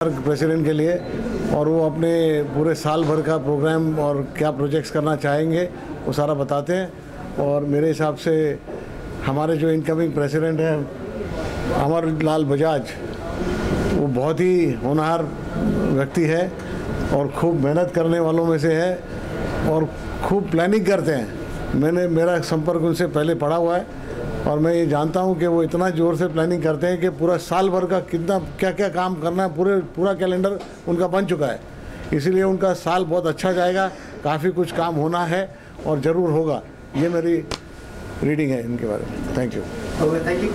President के लिए और वो अपने पूरे साल भर का प्रोग्राम और क्या प्रोजेक्ट्स करना चाहेंगे, वो सारा बताते हैं। और मेरे हिसाब से हमारे जो इनकमिंग प्रेसिडेंट हैं, अमर लाल बजाज, वो बहुत ही होनहार व्यक्ति है और खूब मेहनत करने वालों में से है और खूब प्लानिंग करते हैं। मैंने, मेरा संपर्क उनसे पहले पड़ा हुआ है। और मैं ये जानता हूँ कि वो इतना ज़ोर से प्लानिंग करते हैं कि पूरा साल भर का कितना क्या क्या काम करना है, पूरे, पूरा कैलेंडर उनका बन चुका है। इसीलिए उनका साल बहुत अच्छा जाएगा, काफ़ी कुछ काम होना है और ज़रूर होगा। ये मेरी रीडिंग है इनके बारे में। Thank you thank you